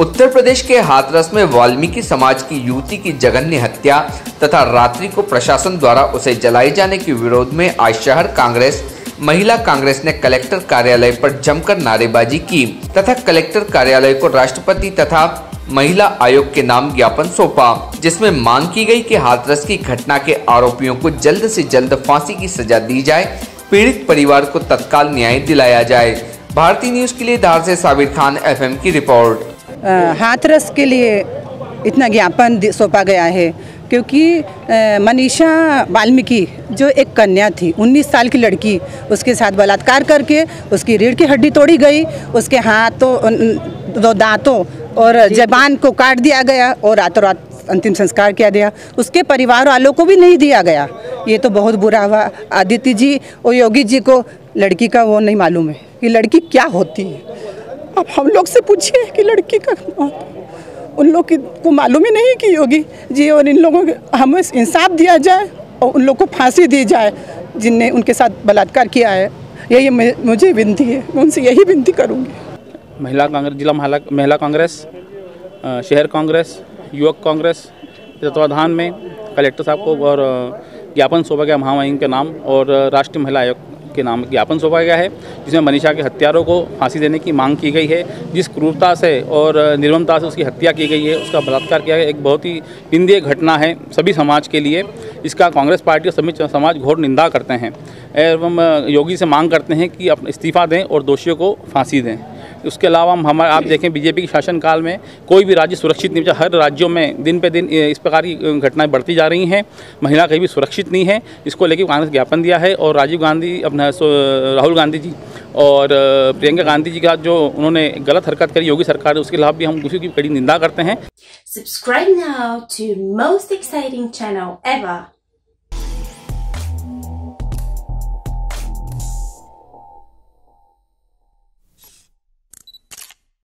उत्तर प्रदेश के हाथरस में वाल्मीकि समाज की युवती की जघन्य हत्या तथा रात्रि को प्रशासन द्वारा उसे जलाए जाने के विरोध में आज शहर कांग्रेस, महिला कांग्रेस ने कलेक्टर कार्यालय पर जमकर नारेबाजी की तथा कलेक्टर कार्यालय को राष्ट्रपति तथा महिला आयोग के नाम ज्ञापन सौंपा, जिसमें मांग की गई कि हाथरस की घटना के आरोपियों को जल्द से जल्द फांसी की सजा दी जाए, पीड़ित परिवार को तत्काल न्याय दिलाया जाए। भारतीय न्यूज़ के लिए धार से साबिर खान, एफएम की रिपोर्ट। हाथरस के लिए इतना ज्ञापन सौंपा गया है, क्योंकि मनीषा वाल्मीकि, जो एक कन्या थी 19 साल की लड़की, उसके साथ बलात्कार करके, उसकी रीढ़ की हड्डी तोड़ी गई, उसके हाथों दो दांतों और जबान को काट दिया गया और रातों रात अंतिम संस्कार किया गया। उसके परिवार वालों को भी नहीं दिया गया। ये तो बहुत बुरा हुआ। आदित्य जी और योगी जी को लड़की का वो नहीं मालूम है कि लड़की क्या होती है। अब हम लोग से पूछिए कि लड़की का उन लोग की मालूम ही नहीं कि योगी जी और इन लोगों को, हमें इंसाफ दिया जाए और उन लोग को फांसी दी जाए, जिनने उनके साथ बलात्कार किया है। यही मुझे विनती है, मैं उनसे यही विनती करूँगी। महिला कांग्रेस जिला महिला कांग्रेस शहर कांग्रेस, युवक कांग्रेस, तत्वाधान में कलेक्टर साहब को और ज्ञापन सौंपा गया महामहिम के नाम और राष्ट्रीय महिला आयोग। के नाम ज्ञापन सौंपा गया है, जिसमें मनीषा के हत्यारों को फांसी देने की मांग की गई है, जिस क्रूरता से और निर्ममता से उसकी हत्या की गई है, उसका बलात्कार किया गया, एक बहुत ही निंदीय घटना है सभी समाज के लिए, इसका कांग्रेस पार्टी और सभी समाज घोर निंदा करते हैं, एवं योगी से मांग करते हैं कि अपना इस्तीफ़ा दें और दोषियों को फांसी दें। उसके अलावा हम हमारे आप देखें बीजेपी के शासनकाल में कोई भी राज्य सुरक्षित नहीं, हर राज्यों में दिन पे दिन, इस प्रकार की घटनाएँ बढ़ती जा रही हैं। महिला कहीं भी सुरक्षित नहीं है। इसको लेकर कांग्रेस ज्ञापन दिया है और राजीव गांधी अपना राहुल गांधी जी और प्रियंका गांधी जी का जो उन्होंने गलत हरकत करी, योगी सरकार उसके खिलाफ भी हम उसी की कड़ी निंदा करते हैं। Subscribe now to most exciting channel ever.